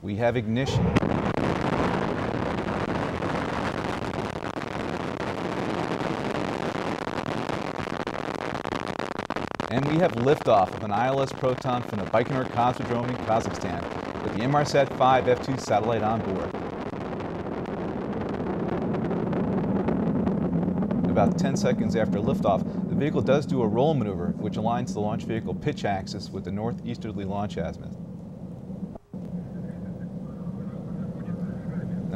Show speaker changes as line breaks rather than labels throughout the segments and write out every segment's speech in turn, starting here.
We have ignition. And we have liftoff of an ILS Proton from the Baikonur Cosmodrome in Kazakhstan with the Inmarsat 5 F2 satellite on board. About 10 seconds after liftoff, the vehicle does do a roll maneuver, which aligns the launch vehicle pitch axis with the northeasterly launch azimuth.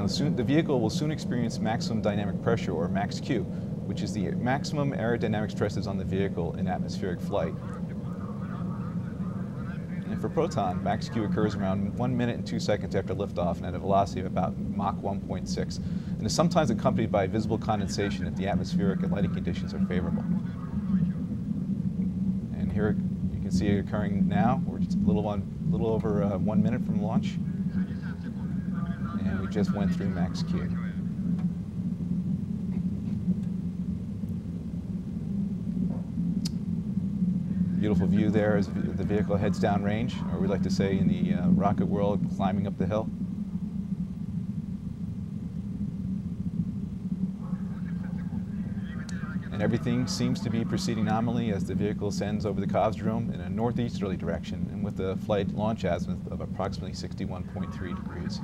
Now, soon, the vehicle will soon experience maximum dynamic pressure, or max Q, which is the maximum aerodynamic stresses on the vehicle in atmospheric flight. And for Proton, max Q occurs around 1 minute and 2 seconds after liftoff and at a velocity of about Mach 1.6, and is sometimes accompanied by visible condensation if the atmospheric and lighting conditions are favorable. And here you can see it occurring now. We're just a little, on, little over uh, one minute from launch, just went through max Q. Beautiful view there as the vehicle heads down range, or we like to say in the uh, rocket world, climbing up the hill. And everything seems to be proceeding nominally as the vehicle ascends over the Cosmodrome in a northeasterly direction and with a flight launch azimuth of approximately 61.3 degrees.